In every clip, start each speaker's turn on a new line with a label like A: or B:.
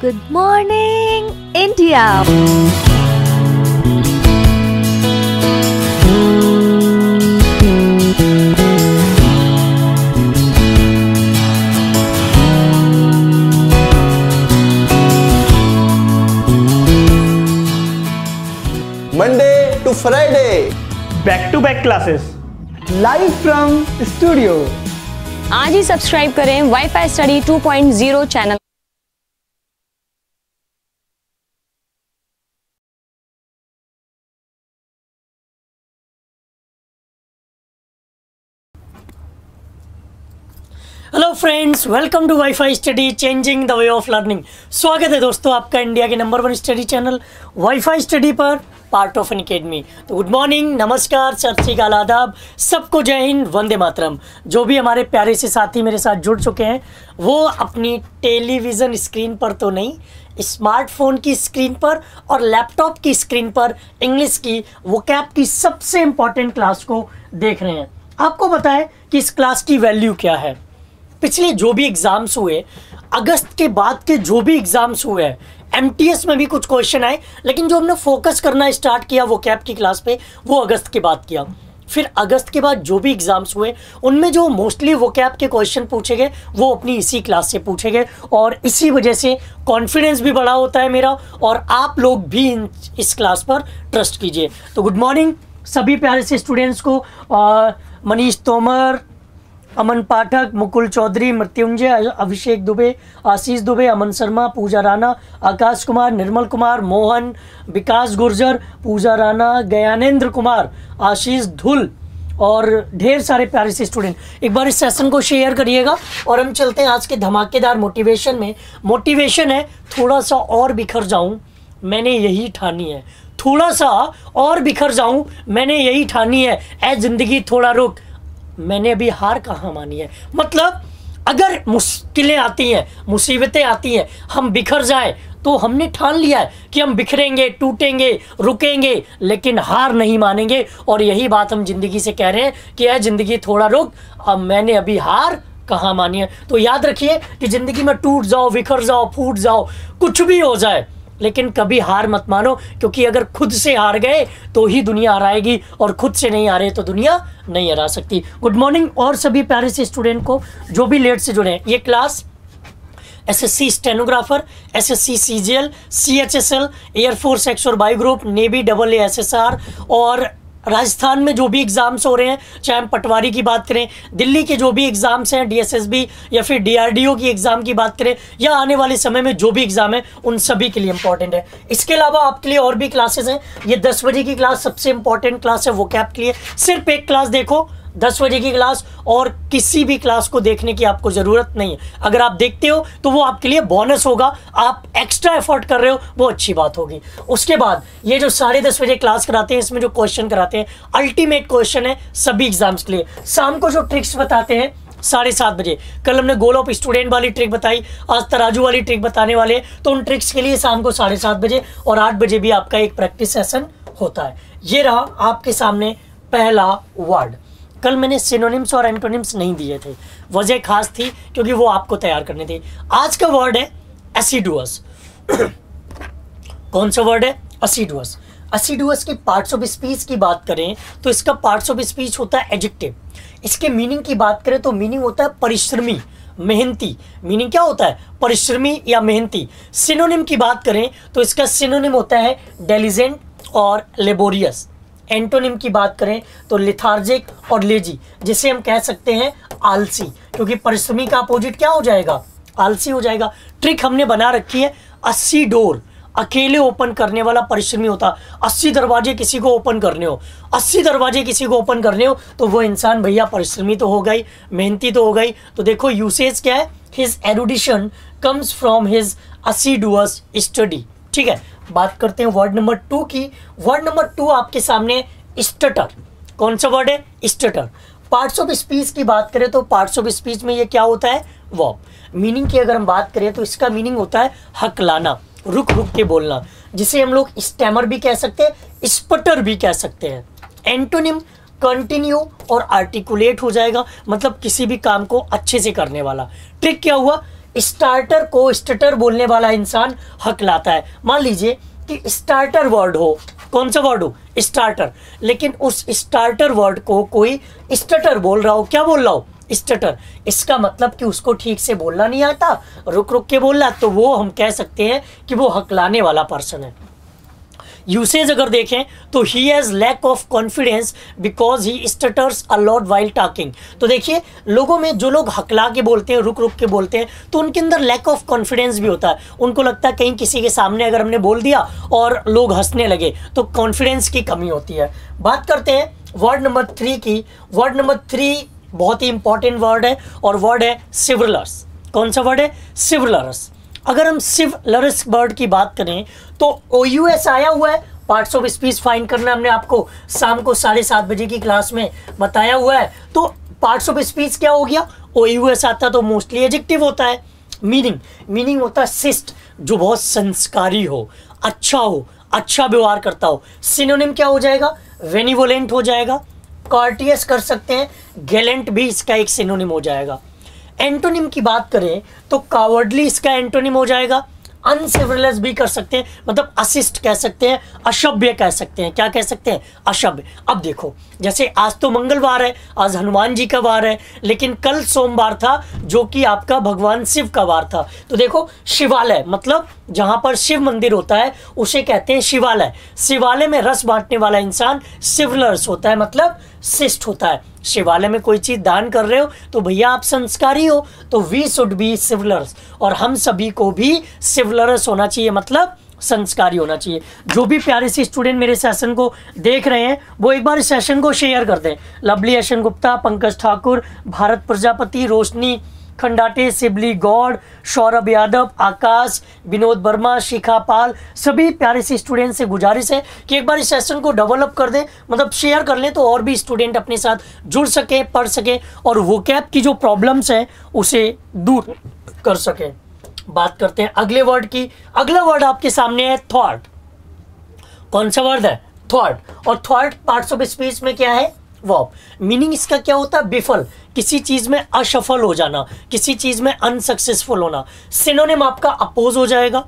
A: Good morning, India.
B: Monday to Friday.
C: Back to back classes
D: live from studio
E: आज ही subscribe करें WiFi study 2.0 channel
C: hello friends welcome to WiFi study changing the way of learning स्वागत है दोस्तों आपका India के number one study channel WiFi study पर part of an academy तो गुड मॉर्निंग नमस्कार, सत श्रीकाल आदाब, सबको जय हिंद, वंदे मातरम. जो भी हमारे प्यारे से साथी मेरे साथ जुड़ चुके हैं, वो अपनी टेलीविज़न स्क्रीन पर तो नहीं स्मार्टफ़ोन की स्क्रीन पर और लैपटॉप की स्क्रीन पर इंग्लिश की वो की सबसे इंपॉर्टेंट क्लास को देख रहे हैं. आपको है कि इस क्लास की वैल्यू क्या है? पिछले जो भी एग्ज़ाम्स हुए, अगस्त के बाद के जो भी एग्ज़ाम्स हुए हैं एम में भी कुछ क्वेश्चन आए, लेकिन जो हमने फोकस करना स्टार्ट किया वो कैप की क्लास पे, वो अगस्त के बाद किया। फिर अगस्त के बाद जो भी एग्ज़ाम्स हुए, उनमें जो मोस्टली वो कैप के क्वेश्चन पूछे गए, वो अपनी इसी क्लास से पूछे गए। और इसी वजह से कॉन्फिडेंस भी बड़ा होता है मेरा, और आप लोग भी इन, इस क्लास पर ट्रस्ट कीजिए। तो गुड मॉर्निंग सभी प्यारे से स्टूडेंट्स को मनीष तोमर अमन पाठक, मुकुल चौधरी, मृत्युंजय, अभिषेक दुबे, आशीष दुबे, अमन शर्मा, पूजा राणा, आकाश कुमार, निर्मल कुमार, मोहन, विकास गुर्जर, पूजा राणा, गयानेंद्र कुमार, आशीष धुल और ढेर सारे प्यारे से स्टूडेंट एक बार इस सेशन को शेयर करिएगा और हम चलते हैं आज के धमाकेदार मोटिवेशन में। मोटिवेशन है, थोड़ा सा और बिखर जाऊँ, मैंने यही ठानी है। थोड़ा सा और बिखर जाऊँ, मैंने यही ठानी है। ए ज़िंदगी, थोड़ा रुक। मैंने अभी हार कहाँ मानी है? मतलब अगर मुश्किलें आती हैं, मुसीबतें आती हैं, हम बिखर जाएँ तो हमने ठान लिया है कि हम बिखरेंगे, टूटेंगे, रुकेंगे, लेकिन हार नहीं मानेंगे। और यही बात हम ज़िंदगी से कह रहे हैं कि यह ज़िंदगी, थोड़ा रुक, अब मैंने अभी हार कहाँ मानी है? तो याद रखिए कि ज़िंदगी में टूट जाओ, बिखर जाओ, फूट जाओ, कुछ भी हो जाए लेकिन कभी हार मत मानो, क्योंकि अगर खुद से हार गए तो ही दुनिया हराएगी, और खुद से नहीं हारे तो दुनिया नहीं हरा सकती। गुड मॉर्निंग और सभी प्यारे से स्टूडेंट को, जो भी लेट से जुड़े हैं। ये class SSC stenographer SSC CGL CHSL air force X और Y group navy double A SSR और राजस्थान में जो भी एग्ज़ाम्स हो रहे हैं, चाहे हम पटवारी की बात करें, दिल्ली के जो भी एग्ज़ाम्स हैं डीएसएसबी या फिर डीआरडीओ की एग्ज़ाम की बात करें, या आने वाले समय में जो भी एग्ज़ाम है, उन सभी के लिए इंपॉर्टेंट है। इसके अलावा आपके लिए और भी क्लासेस हैं। ये दस बजे की क्लास सबसे इंपॉर्टेंट क्लास है वो कैप के लिए। सिर्फ़ एक क्लास देखो दस बजे की क्लास और किसी भी क्लास को देखने की आपको ज़रूरत नहीं है। अगर आप देखते हो तो वो आपके लिए बोनस होगा। आप एक्स्ट्रा एफर्ट कर रहे हो, वो अच्छी बात होगी। उसके बाद, ये जो साढ़े दस बजे क्लास कराते हैं, इसमें जो क्वेश्चन कराते हैं अल्टीमेट क्वेश्चन है सभी एग्ज़ाम्स के लिए। शाम को जो ट्रिक्स बताते हैं, साढ़े सात बजे। कल हमने गोल ऑफ़ स्टूडेंट वाली ट्रिक बताई, आज तराजू वाली ट्रिक बताने वाले तो उन ट्रिक्स के लिए शाम को साढ़े सात बजे और आठ बजे भी आपका एक प्रैक्टिस सेशन होता है। ये रहा आपके सामने पहला वर्ड कल मैंने सिनोनिम्स और एंटोनिम्स नहीं दिए थे। वजह खास थी, क्योंकि वो आपको तैयार करने थे। आज का वर्ड है एसिडुअस कौन सा वर्ड है? असिडुअस असिडुअस के पार्ट्स ऑफ़ स्पीच की बात करें तो इसका पार्ट्स ऑफ़ स्पीच होता है एडजेक्टिव इसके मीनिंग की बात करें तो मीनिंग होता है परिश्रमी, मेहनती। मीनिंग क्या होता है? परिश्रमी या मेहनती। सिनोनिम की बात करें तो इसका सिनोनिम होता है डेलीजेंट और लेबोरियस एंटोनिम की बात करें तो लिथार्जिक और लेजी, जिसे हम कह सकते हैं आलसी, क्योंकि परिश्रमी का अपोजिट क्या हो जाएगा? आलसी हो जाएगा। ट्रिक हमने बना रखी है, अस्सी डोर, अकेले ओपन करने वाला परिश्रमी होता। अस्सी दरवाजे किसी को ओपन करने हो। अस्सी दरवाजे किसी को ओपन करने हो तो वो इंसान भैया परिश्रमी तो हो गई, मेहनती तो हो गई। तो देखो यूसेज क्या है? His erudition comes from his assiduous study ठीक है, बात करते हैं वर्ड नंबर टू की। वर्ड नंबर टू आपके सामने स्टटर कौन सा वर्ड है? स्टटर पार्ट्स ऑफ़ स्पीच की बात करें तो पार्ट्स ऑफ़ स्पीच में ये क्या होता है? वो मीनिंग की अगर हम बात करें तो इसका मीनिंग होता है हक लाना रुक रुक के बोलना, जिसे हम लोग स्टैमर भी कह सकते हैं स्पटर भी कह सकते हैं। एंटोनिम कंटिन्यू और आर्टिकुलेट हो जाएगा मतलब किसी भी काम को अच्छे से करने वाला। ट्रिक क्या हुआ? स्टार्टर को स्टटर बोलने वाला इंसान हक लाता है। मान लीजिए कि स्टार्टर वर्ड हो। कौन सा वर्ड हो? स्टार्टर लेकिन उस स्टार्टर वर्ड को कोई स्टटर बोल रहा हो, क्या बोल रहा हो? स्टटर इसका मतलब कि उसको ठीक से बोलना नहीं आता रुक रुक के बोल रहा तो वो हम कह सकते हैं कि वो हक लाने वाला पर्सन है। यूसेज अगर देखें तो he has lack of confidence because he stutters a lot while talking तो देखिए, लोगों में जो लोग हकला के बोलते हैं रुक रुक के बोलते हैं तो उनके अंदर लैक ऑफ़ कॉन्फिडेंस भी होता है। उनको लगता है कहीं किसी के सामने अगर हमने बोल दिया और लोग हंसने लगे तो कॉन्फिडेंस की कमी होती है। बात करते हैं वर्ड नंबर थ्री की। वर्ड नंबर थ्री बहुत ही इंपॉर्टेंट वर्ड है और वर्ड है सिवरलर्स कौन सा वर्ड है? सिवरलर्स अगर हम सिर्फ़ लरिस बर्ड की बात करें तो ओ आया हुआ है। पार्ट्स ऑफ़ स्पीच फाइंड करना हमने आपको शाम को साढ़े सात बजे की क्लास में बताया हुआ है। तो पार्ट्स ऑफ़ स्पीच क्या हो गया? ओ आता तो मोस्टली एजेक्टिव होता है। मीनिंग मीनिंग होता है सिस्ट जो बहुत संस्कारी हो अच्छा हो अच्छा व्यवहार करता हो। सिनोनिम क्या हो जाएगा? वेनिवोलेंट हो जाएगा। कार्टियस कर सकते हैं। गैलेंट भी इसका एक सिनोनिम हो जाएगा। एंटोनिम की बात करें तो कावर्डली इसका एंटोनिम हो जाएगा। अनसिविलाइज भी कर सकते हैं मतलब असिस्ट कह सकते हैं, अशभ्य कह सकते हैं। क्या कह सकते हैं? अशभ्य। अब देखो, जैसे आज तो मंगलवार है, आज हनुमान जी का वार है, लेकिन कल सोमवार था, जो कि आपका भगवान शिव का वार था। तो देखो, शिवालय मतलब जहाँ पर शिव मंदिर होता है, उसे कहते हैं शिवालय। शिवालय में रस बांटने वाला इंसान शिवलर्स होता है मतलब शिष्ट होता है। शिवालय में कोई चीज़ दान कर रहे हो तो भैया आप संस्कारी हो तो वी शुड बी सिवलर्स और हम सभी को भी सिवलर्स होना चाहिए मतलब संस्कारी होना चाहिए। जो भी प्यारे से स्टूडेंट मेरे सेशन को देख रहे हैं, वो एक बार सेशन को शेयर कर दें। लवली यशन गुप्ता, पंकज ठाकुर, भारत प्रजापति, रोशनी खंडाटे, सिबली गौड़, सौरभ यादव, आकाश, विनोद वर्मा, शिखा पाल, सभी प्यारे से स्टूडेंट से गुजारिश है कि एक बार इस सेशन को डेवलप कर दें। मतलब शेयर कर लें तो और भी स्टूडेंट अपने साथ जुड़ सके, पढ़ सके और वो कैप की जो प्रॉब्लम्स हैं, उसे दूर कर सकें। बात करते हैं अगले वर्ड की। अगला वर्ड आपके सामने है थॉट कौन सा वर्ड है? थॉट और थॉट पार्ट्स ऑफ़ स्पीच में क्या है? वर्ब मीनिंग इसका क्या होता? है विफल किसी चीज़ में असफल हो जाना, किसी चीज़ में अनसक्सेसफुल होना। सिनोनिम आपका अपोज हो जाएगा।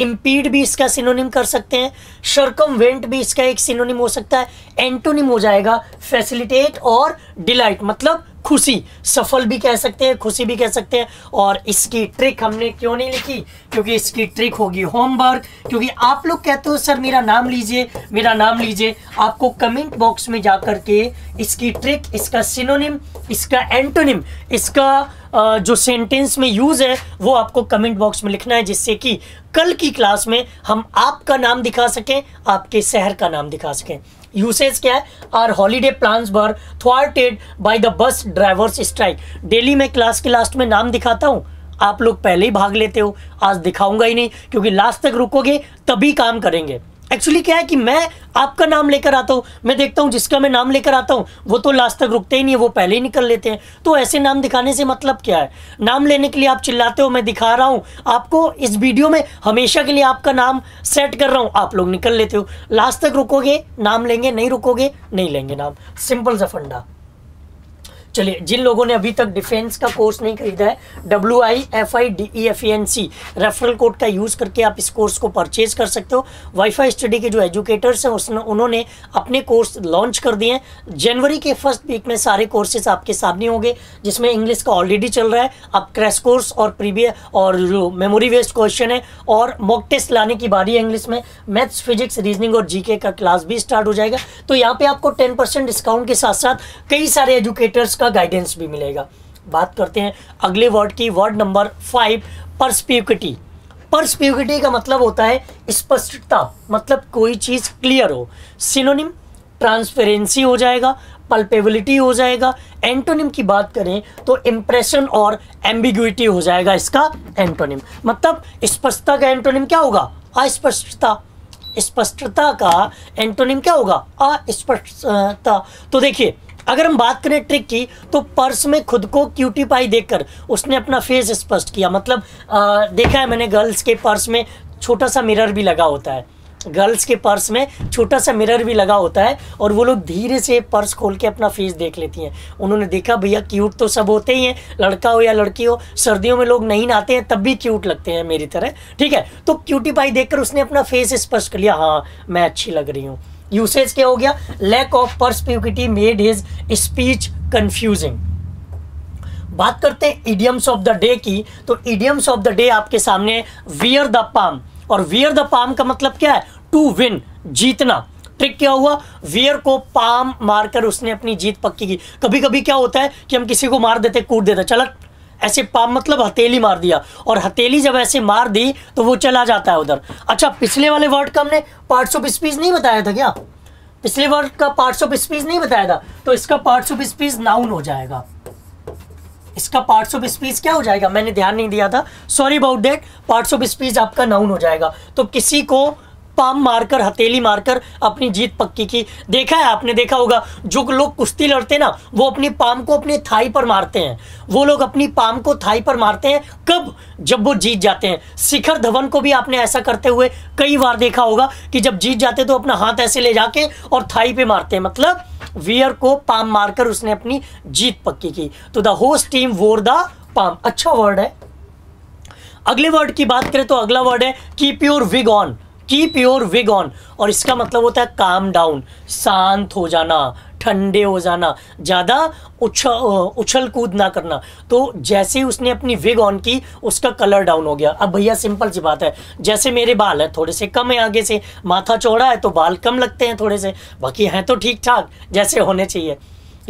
C: इम्पीड भी इसका सिनोनिम कर सकते हैं। शर्कम वेंट भी इसका एक सिनोनिम हो सकता है। एंटोनिम हो जाएगा। फैसिलिटेट और डिलाइट मतलब खुशी, सफल भी कह सकते हैं, खुशी भी कह सकते हैं। और इसकी ट्रिक हमने क्यों नहीं लिखी? क्योंकि इसकी ट्रिक होगी होमवर्क क्योंकि आप लोग कहते हो, सर, मेरा नाम लीजिए, मेरा नाम लीजिए। आपको कमेंट बॉक्स में जाकर के इसकी ट्रिक इसका सिनोनिम इसका एंटोनिम इसका जो सेंटेंस में यूज़ है, वो आपको कमेंट बॉक्स में लिखना है, जिससे कि कल की क्लास में हम आपका नाम दिखा सकें, आपके शहर का नाम दिखा सकें। यूसेज क्या है? Our holiday plan were thwarted by the bus drivers strike daily मैं क्लास के लास्ट में नाम दिखाता हूँ। आप लोग पहले ही भाग लेते हो। आज दिखाऊँगा ही नहीं, क्योंकि लास्ट तक रुकोगे, तभी काम करेंगे। एक्चुअली क्या है कि मैं आपका नाम लेकर आता हूँ। मैं देखता हूँ जिसका मैं नाम लेकर आता हूँ, वो तो लास्ट तक रुकते ही नहीं है, वो पहले ही निकल लेते हैं। तो ऐसे नाम दिखाने से मतलब क्या है? नाम लेने के लिए आप चिल्लाते हो, मैं दिखा रहा हूँ। आपको इस वीडियो में हमेशा के लिए आपका नाम सेट कर रहा हूँ। आप लोग निकल लेते हो। लास्ट तक रुकोगे, नाम लेंगे, नहीं रुकोगे, नहीं लेंगे नाम। सिंपल सा फंडा। चलिए, जिन लोगों ने अभी तक डिफेंस का कोर्स नहीं खरीदा है W I F I D E F E N C referral code का यूज़ करके आप इस कोर्स को परचेज कर सकते हो। वाईफाई स्टडी के जो एजुकेटर्स हैं, उसने, उन्होंने अपने कोर्स लॉन्च कर दिए हैं। जनवरी के फ़र्स्ट वीक में सारे कोर्सेज आपके सामने होंगे, जिसमें इंग्लिश का ऑलरेडी चल रहा है। अब क्रैश कोर्स और प्रीवियस और जो मेमोरी वेस्ट क्वेश्चन है, और मॉक टेस्ट लाने की बारी है इंग्लिश में। मैथ्स फिजिक्स रीजनिंग और जीके का क्लास भी स्टार्ट हो जाएगा। तो यहाँ पे आपको टेन डिस्काउंट के साथ साथ कई सारे एजुकेटर्स का गाइडेंस भी मिलेगा। बात करते हैं अगले वर्ड की word number five perspicuity perspicuity का मतलब होता है स्पष्टता मतलब कोई चीज़ क्लियर हो। सिनोनिम ट्रांसपेरेंसी हो जाएगा पल्पेबिलिटी हो जाएगा। एंटोनिम की बात करें तो इंप्रेशन और एम्बिग्यूटी हो जाएगा इसका एंटोनिम मतलब स्पष्टता का एंटोनिम क्या होगा? अस्पष्टता। स्पष्टता का एंटोनिम क्या होगा? अस्पष्टता। तो देखिए अगर हम बात करें ट्रिक की तो पर्स में खुद को क्यूटी पाई देखकर उसने अपना फेस स्पष्ट किया। मतलब आ, देखा है मैंने गर्ल्स के पर्स में छोटा सा मिरर भी लगा होता है। गर्ल्स के पर्स में छोटा सा मिरर भी लगा होता है और वो लोग धीरे से पर्स खोल के अपना फेस देख लेती हैं। उन्होंने देखा भैया क्यूट तो सब होते ही हैं लड़का हो या लड़की हो सर्दियों में लोग नहीं नहाते हैं तब भी क्यूट लगते हैं मेरी तरह। ठीक है तो क्यूटी पाई देखकर उसने अपना फेस स्पष्ट कर लिया हाँ मैं अच्छी लग रही हूँ। यूसेज क्या हो गया? Lack of perspicuity made his speech confusing बात करते हैं इडियम्स ऑफ़ द डे की तो इडियम्स ऑफ़ द डे आपके सामने वियर द पाम और वियर द पाम का मतलब क्या है? टू विन जीतना. ट्रिक क्या हुआ? वियर को पाम मारकर उसने अपनी जीत पक्की की. कभी कभी क्या होता है कि हम किसी को मार देते कूद देते. चल ऐसे पाम मतलब हथेली मार दिया। और हथेली जब ऐसे मार दी तो वो चला जाता है उधर। अच्छा पिछले वाले वर्ड का हमने पार्ट्स ऑफ़ स्पीच नहीं बताया था क्या? पिछले वर्ड का पार्ट्स ऑफ़ स्पीच नहीं बताया था? तो इसका पार्ट्स ऑफ़ स्पीच नाउन हो जाएगा। इसका पार्ट्स ऑफ़ स्पीच क्या हो जाएगा? मैंने ध्यान नहीं दिया था। Sorry about that parts of speech आपका नाउन हो जाएगा। तो किसी को पाम मारकर, हथेली मारकर अपनी जीत पक्की की। देखा है आपने, देखा होगा, जो लोग कुश्ती लड़ते ना, वो अपनी पाम को अपने थाई पर मारते हैं। वो लोग अपनी पाम को थाई पर मारते हैं, कब? जब वो जीत जाते हैं। शिखर धवन को भी आपने ऐसा करते हुए कई बार देखा होगा कि जब जीत जाते तो अपना हाथ ऐसे ले जाके और थाई पे मारते हैं। मतलब वियर को पाम मारकर उसने अपनी जीत पक्की की। तो the host team wore the palm. अच्छा वर्ड है। अगले वर्ड की बात करें तो अगला वर्ड है keep your wig on keep your wig on और इसका मतलब होता है काम डाउन शांत हो जाना, ठंडे हो जाना, ज़्यादा उछल उछल कूद ना करना। तो जैसे ही उसने अपनी विग ऑन की, उसका कलर डाउन हो गया। अब भैया सिंपल सी बात है। जैसे मेरे बाल है, थोड़े से कम है आगे से, माथा चौड़ा है तो बाल कम लगते हैं थोड़े से। बाकी हैं तो ठीक ठाक जैसे होने चाहिए।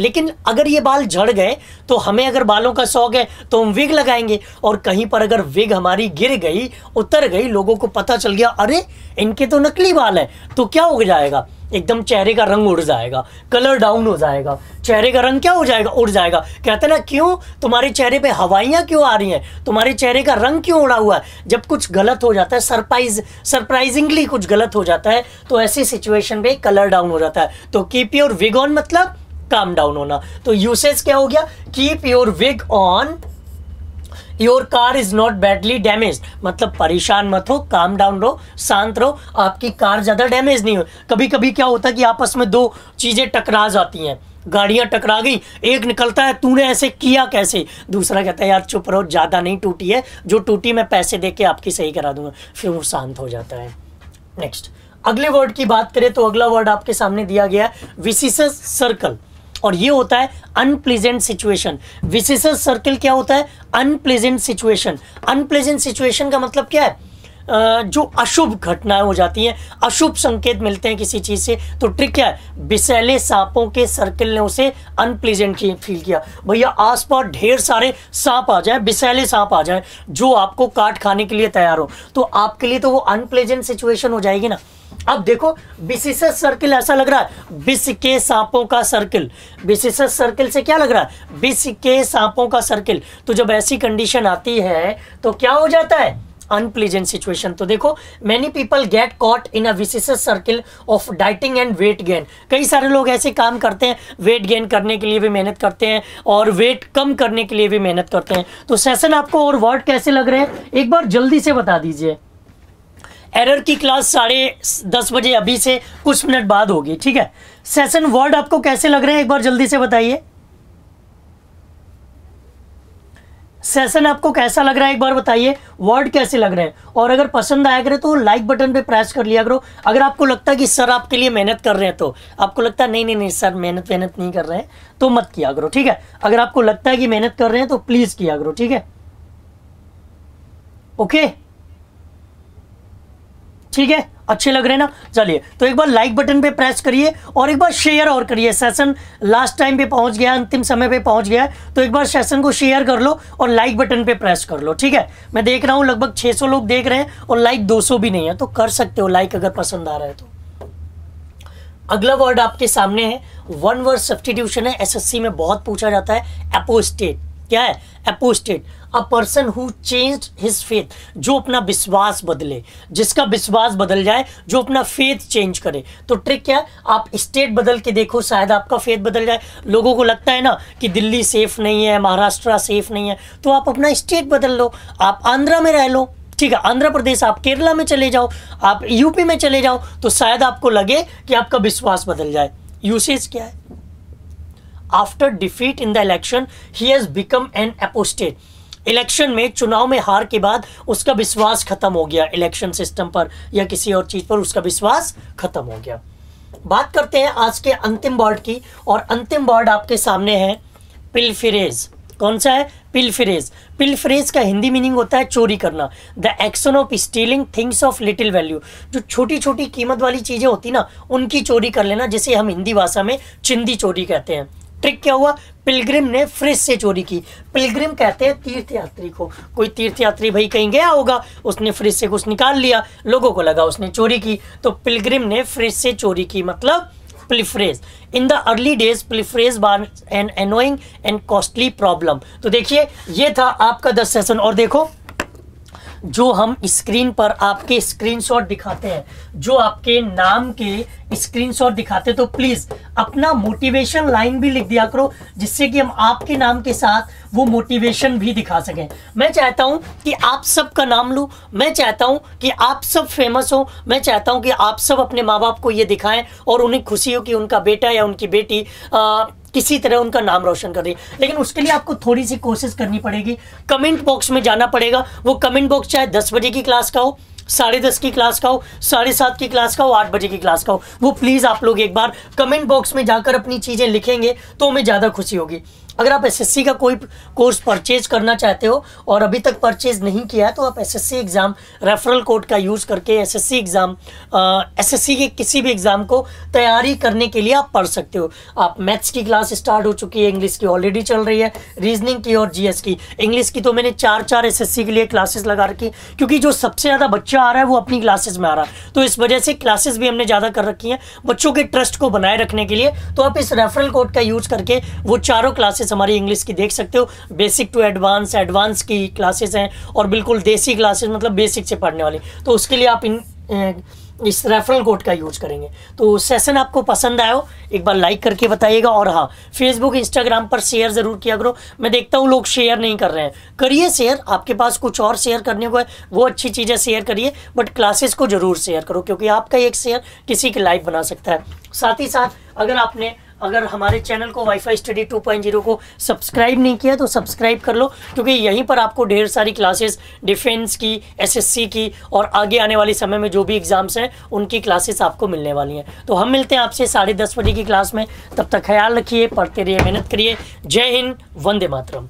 C: लेकिन अगर ये बाल झड़ गए तो हमें अगर बालों का शौक है तो हम विग लगाएँगे। और कहीं पर अगर विग हमारी गिर गई, उतर गई, लोगों को पता चल गया, अरे, इनके तो नकली बाल है तो क्या हो जाएगा? एकदम चेहरे का रंग उड़ जाएगा कलर डाउन हो जाएगा, चेहरे का रंग क्या हो जाएगा? उड़ जाएगा। कहते ना, क्यों? तुम्हारे चेहरे पे हवाइयाँ क्यों आ रही हैं? तुम्हारे चेहरे का रंग क्यों उड़ा हुआ है? जब कुछ गलत हो जाता है सरप्राइज़ सरप्राइजिंगली कुछ गलत हो जाता है तो ऐसी सिचुएशन पे कलर डाउन हो जाता है। तो कीप योर विग ऑन मतलब काम डाउन होना। तो यूसेज क्या हो गया? Keep your wig on your car is not badly damage मतलब परेशान मत हो काम डाउन रहो, शांत रहो। आपकी कार ज़्यादा डैमेज नहीं हो कभी कभी क्या होता है कि आपस में दो चीज़ें टकरा जाती हैं। गाड़ियाँ टकरा गई, एक निकलता है, तूने ऐसे किया कैसे? दूसरा कहता है, यार चुप रहो, ज़्यादा नहीं टूटी है। जो टूटी मैं पैसे दे के आपकी सही करा दूँगा। फिर वो शांत हो जाता है। नेक्स्ट अगले वर्ड की बात करें तो अगला वर्ड आपके सामने दिया गया है विशिस सर्कल और ये होता है अनप्लेजेंट सिचुएशन विशेष सर्कल क्या होता है? अनप्लेजेंट सिचुएशन अनप्लेजेंट सिचुएशन का मतलब क्या है? जो अशुभ घटनाएँ हो जाती हैं, अशुभ संकेत मिलते हैं किसी चीज़ से तो ट्रिक क्या है? बिसैले सांपों के सर्कल ने उसे अनप्लेजेंट फील किया। भैया आसपास ढेर सारे सांप आ जाए, बिसैले सांप आ जाए, जो आपको काट खाने के लिए तैयार हो। तो आपके लिए तो वो अनप्लेजेंट सिचुएशन हो जाएगी ना। अब देखो बिसिस सर्किल ऐसा लग रहा है। बिस के सांपों का सर्किल बिसिस सर्किल से क्या लग रहा है? बिस के सांपों का सर्किल तो जब ऐसी कंडीशन आती है तो क्या हो जाता है? अनप्लीजेंट सिचुएशन तो देखो many people get caught in a vicious circle of dieting and weight gain कई सारे लोग ऐसे काम करते हैं वेट गेन करने के लिए भी मेहनत करते हैं और वेट कम करने के लिए भी मेहनत करते हैं। तो सेशन आपको और वर्ड कैसे लग रहे हैं? एक बार जल्दी से बता दीजिए। एरर की क्लास साढ़े दस बजे अभी से कुछ मिनट बाद होगी, ठीक है? सेशन वर्ड आपको कैसे लग रहे हैं? एक बार जल्दी से बताइए। सेशन आपको कैसा लग रहा है? एक बार बताइए। वर्ड कैसे लग रहे हैं? और अगर पसंद आया करे तो लाइक बटन पे प्रेस कर लिया करो। अगर आपको लगता है कि सर आपके लिए मेहनत कर रहे हैं तो आपको लगता है, नहीं नहीं नहीं सर मेहनत मेहनत नहीं कर रहे हैं तो मत किया करो, ठीक है? अगर आपको लगता है कि मेहनत कर रहे हैं तो प्लीज़ किया करो, ठीक है? ओके ठीक है? अच्छे लग रहे ना? चलिए तो एक बार लाइक बटन पे प्रेस करिए और एक बार शेयर और करिए। सेशन लास्ट टाइम पे पहुँच गया, अंतिम समय पे पहुँच गया तो एक बार सेशन को शेयर कर लो और लाइक बटन पे प्रेस कर लो, ठीक है? मैं देख रहा हूँ लगभग 600 लोग देख रहे हैं और लाइक 200 भी नहीं है तो कर सकते हो लाइक अगर पसंद आ रहा है तो। अगला वर्ड आपके सामने है। वन वर्ड सब्सटीट्यूशन है। एसएससी में बहुत पूछा जाता है। एपोस्टेट क्या है? Apostate a person who change his faith जो अपना विश्वास बदले। जिसका विश्वास बदल जाए, जो अपना फेथ चेंज करे। तो ट्रिक क्या है? आप स्टेट बदल के देखो, शायद आपका फेथ बदल जाए। लोगों को लगता है ना कि दिल्ली सेफ़ नहीं है, महाराष्ट्र सेफ़ नहीं है। तो आप अपना स्टेट बदल लो। आप आंध्रा में रह लो। ठीक है, आंध्र प्रदेश, आप केरला में चले जाओ। आप यूपी में चले जाओ। तो शायद आपको लगे कि आपका विश्वास बदल जाए। यूसेज क्या है? After defeat in the election he has become an apostate election में, चुनाव में हार के बाद उसका विश्वास खत्म हो गया। इलेक्शन सिस्टम पर या किसी और चीज़ पर उसका विश्वास खत्म हो गया। बात करते हैं आज के अंतिम वर्ड की, और अंतिम वर्ड आपके सामने है पिलफिरेज कौन सा है? पिलफिरेज पिलफिरेज का हिंदी मीनिंग होता है चोरी करना। The action of stealing things of little value जो छोटी छोटी कीमत वाली चीज़ें होती ना, उनकी चोरी कर लेना, जिसे हम हिंदी भाषा में चिंदी चोरी कहते हैं। ट्रिक क्या हुआ? पिलग्रिम ने फ्रिज से चोरी की। पिलग्रिम कहते हैं तीर्थ यात्री को। कोई तीर्थ यात्री भाई कहीं गया होगा, उसने फ्रिज से कुछ निकाल लिया, लोगों को लगा उसने चोरी की। तो पिलग्रिम ने फ्रिज से चोरी की मतलब pilferage. In the early days, pilferage bar an annoying and costly problem. तो देखिए, ये था आपका दस सेशन। और देखो जो हम स्क्रीन पर आपके स्क्रीनशॉट दिखाते हैं जो आपके नाम के स्क्रीनशॉट दिखाते तो प्लीज़ अपना मोटिवेशन लाइन भी लिख दिया करो जिससे कि हम आपके नाम के साथ वो मोटिवेशन भी दिखा सकें। मैं चाहता हूँ कि आप सब का नाम लूँ मैं चाहता हूँ कि आप सब फ़ेमस हो मैं चाहता हूँ कि आप सब अपने माँ बाप को ये दिखाएँ और उन्हें खुशी हो कि उनका बेटा या उनकी बेटी आ, किसी तरह उनका नाम रोशन कर रही लेकिन उसके लिए आपको थोड़ी सी कोशिश करनी पड़ेगी। कमेंट बॉक्स में जाना पड़ेगा। वो कमेंट बॉक्स चाहे दस बजे की क्लास का हो, साढ़े दस की क्लास का हो, साढ़े सात की क्लास का हो, आठ बजे की क्लास का हो, वो प्लीज़ आप लोग एक बार कमेंट बॉक्स में जाकर अपनी चीज़ें लिखेंगे तो हमें ज़्यादा खुशी होगी। अगर आप एसएससी का कोई कोर्स परचेज करना चाहते हो और अभी तक परचेज नहीं किया है तो आप एसएससी एग्ज़ाम रेफरल कोड का यूज़ करके एसएससी एग्ज़ाम एसएससी के किसी भी एग्ज़ाम को तैयारी करने के लिए आप पढ़ सकते हो। आप मैथ्स की क्लास स्टार्ट हो चुकी है इंग्लिश की ऑलरेडी चल रही है रीजनिंग की और जीएस की। इंग्लिश की तो मैंने चार चार एस के लिए क्लासेस लगा रखी क्योंकि जो सबसे ज़्यादा बच्चा आ रहा है, वो अपनी क्लासेज में आ रहा है। तो इस वजह से क्लासेस भी हमने ज़्यादा कर रखी हैं, बच्चों के ट्रस्ट को बनाए रखने के लिए। तो आप इस रेफरल कोड का यूज़ करके वो चारों क्लासेस हमारी इंग्लिश की देख सकते हो। बेसिक टू एडवांस एडवांस की क्लासेस हैं और बिल्कुल देसी क्लासेस मतलब बेसिक से पढ़ने वाली। तो उसके लिए आप इन इस रेफरल कोड का यूज़ करेंगे। तो सेशन आपको पसंद आयो एक बार लाइक करके बताइएगा और हाँ फेसबुक इंस्टाग्राम पर शेयर ज़रूर किया करो। मैं देखता हूँ लोग शेयर नहीं कर रहे हैं। करिए शेयर आपके पास कुछ और शेयर करने को है, वो अच्छी चीज़ें शेयर करिए बट क्लासेस को ज़रूर शेयर करो, क्योंकि आपका एक शेयर किसी की लाइफ बना सकता है। साथ ही साथ, अगर आपने अगर हमारे चैनल को वाईफाई स्टडी 2.0 को सब्सक्राइब नहीं किया तो सब्सक्राइब कर लो, क्योंकि यहीं पर आपको ढेर सारी क्लासेस डिफेंस की एसएससी की और आगे आने वाले समय में जो भी एग्ज़ाम्स हैं, उनकी क्लासेस आपको मिलने वाली हैं। तो हम मिलते हैं आपसे साढ़े दस बजे की क्लास में। तब तक ख्याल रखिए, पढ़ते रहिए, मेहनत करिए। जय हिंद, वंदे मातरम।